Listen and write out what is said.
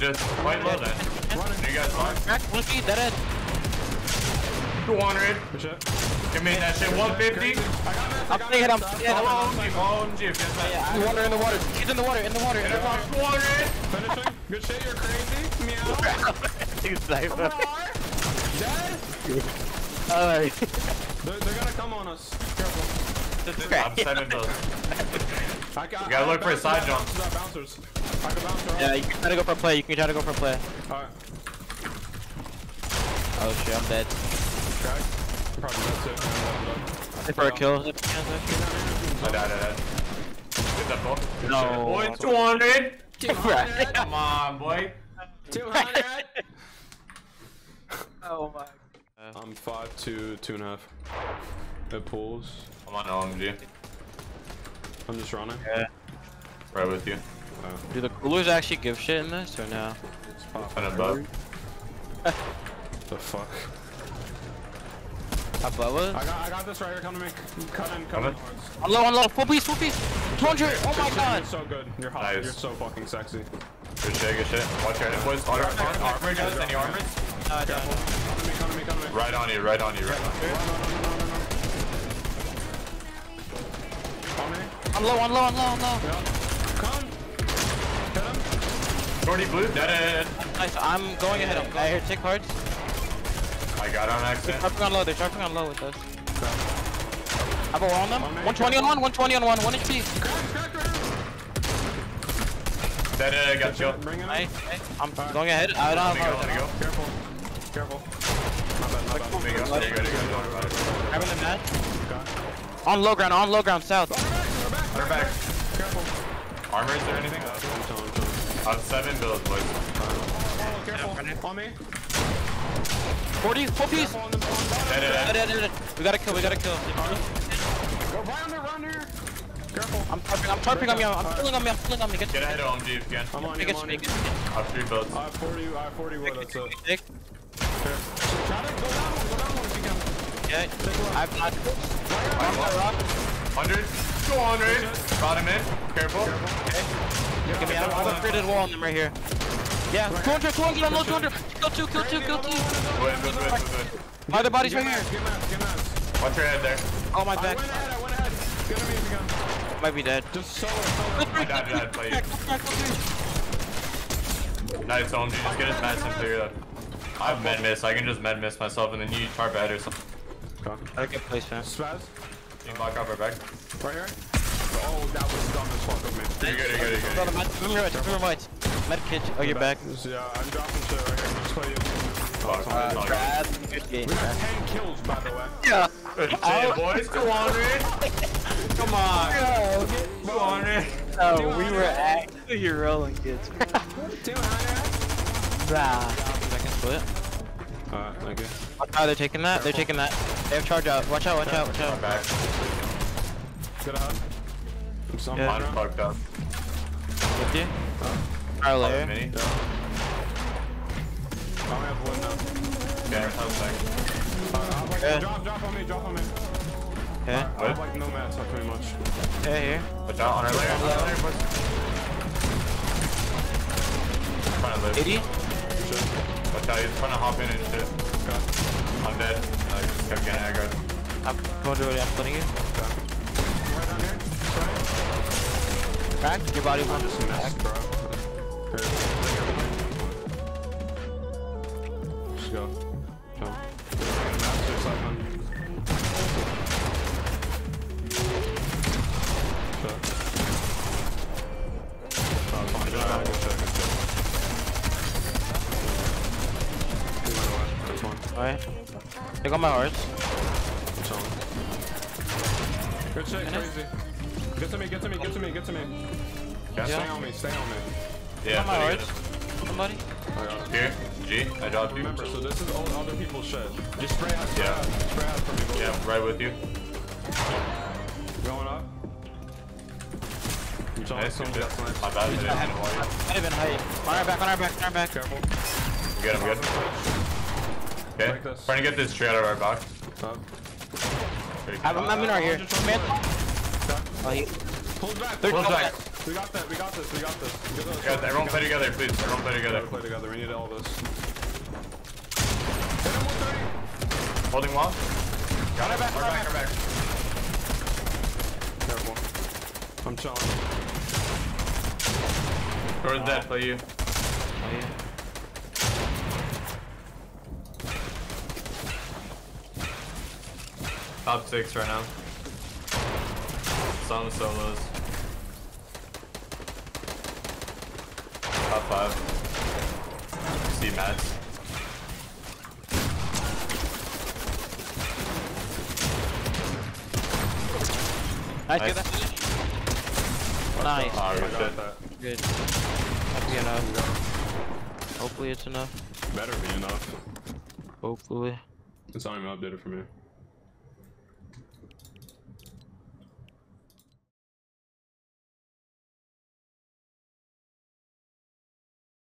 Just fight low then. You guys fine? Crack, one dead 200. Give me that shit. 150. I'm playing hit, I'm hit. Follow OMG. Follow OMG if you In the water, in the water. She's in the water, in the water. In the water. 200. Finishing. Good shit, you're crazy. Meow. Dude, sniper. Dead. Alright. They're, they're gonna come on us. Careful. I'm seven builds. I got, You gotta look for a side jump. Bouncers, bouncers. I can bounce Yeah, you can try to go for a play. You can try to go for a play. Alright. Oh shit, I'm dead. Okay. Probably that's it. Hit for a kill. I died, I died. Get that ball. No. Boy, 200. Right. Come on, boy. 200. Oh my. I'm five, two, two and a half. It pulls. I'm on OMG. I'm just running. Yeah. Right with you. Uh, Do the coolers actually give shit in this or no? it's pop. And above. The fuck. Above us? I got, I got this right here. Come to me. Cut in, cut Coming. in. Unload, unload. Full piece, full piece. 200. Oh my You're god. so good. You're hot. Nice. You're so fucking sexy. Good shit, good shit. Watch your head, boys. Armor, armor, armor, guys. Any armors? No, I don't. Come to me, come to me, come to me. Right on you, right on you, right on you. No, no. On me. Unload, unload, unload, unload. Yeah. Come. Hit him. Shorty blue, dead, dead, dead. Nice. I'm going ahead. I'm here. Take cards. I got on accident. They're sharping on low. They're sharping on low with us. I have a wall on them. On 120 on one. 120 on one. One HP. Dead, dead, dead, got you. Bring it in. Nice. nice. I'm going ahead. I don't Let me go, have let me go. Careful. Careful. My bad, my bad. Let me go. There you go, there you go. Don't worry about it. Grabbing the mat. Okay. On low ground. On low ground. South. They're back. Careful. Armor, is there anything? Uh, I'm told, I'm told. I have seven builds, boys. Oh, careful. On me. 40, full piece. Dead, dead, dead, dead. We gotta kill, we gotta kill. Go round her, round her. Careful. I'm tarping, I'm tarping on me, I'm pulling on me, I'm pulling on me. Get, get ahead of OMG again. I'm on you, I'm on you. I have three builds. I have 40, I have 40 wood, that's it. Sure. Try to go down one, go down one if you can. Yeah, I've not. 100. Go on, Raid. Brought him in. Careful. Okay. Give me out. I'm upgraded wall on them right here. Yeah, 200, 200, I'm low, 200. Kill two, kill two, kill two. Wait, wait, wait, wait, wait. Other bodies right here. Get out, get out. Watch your head there. Oh, my back. Might be dead. Just so. solo. Nice, OMG, just get his meds and clear. I have med miss, I can just med miss myself and then you try bad or something. I don't get placed, man. Spaz? You block off our back. right here. Oh, that was dumb as fuck of me. You're good, you're good, you're Got good. a med. Remember right. Remember right. Med kit. Oh, you're back. Yeah, I'm dropping shit right here. Just play you. Fuck, Uh, it's good. Game. We got 10 kills, by the way. Yeah. Good shit, boys. 200. Come on. 200. Oh, we were actually rolling kids. 200. Blah. Second split. Alright, thank you. Oh, they're taking that. They're taking that. They have charge out. Watch out. Watch out. Watch Our out. back. Get a hug. I'm some Yeah. I'm fucked up. With you. Our Oh, layer. mini. I only have one now. Yeah, one sec. Uh, I'm like, Yeah. drop, drop on me, drop on me. Okay. I have What? like no mats, uh, pretty much. Okay, here. Watch out on our layer. On our layer, boys. Trying to live. 80. Watch out, he's trying to hop in and shit. Okay. I'm dead. I just kept getting aggroed. I'm going to it. I'm putting you. Okay. Right down here. Right. Crack. Your body one. Just missed, bro. Here. Alright. Take on my horse. I'm. Good shit, crazy. Get to me, get to me, get to me, get to me. Yeah. Stay on me, stay on me. Yeah, on my pretty horse. Somebody. I got it. good. Here, G, I dropped you. Remember, so this is all other people's shit. Just spray out, spray Yeah. out, spray out for me. Go. Yeah, right with you. Going up. I'm Nice, good shit. got. My bad, I didn't mean to. Not even height. On our back. On our back. On our back. Careful. I'm good, I'm good. Okay, Like this. trying to get this tree out of our box. Up. Pretty I have good. a Minar here. Uh, Man. Oh, he. Pulls back. They're Close coming back. back. We got that. We got this. We got this. Get those- Guys, everyone play together, please. Everyone play together. play together. We need all this. Hit him 130. Holding wall. Got it. Back, we're back, we're back. Careful. I'm chilling. Jordan's dead, play you. Oh, yeah. Top six right now. Some solos. Top five. See mats. Nice. Nice. Get. Nice. Oh, good got Good. That'll enough. Hopefully it's enough. Better be enough. Hopefully. It's not even updated for me.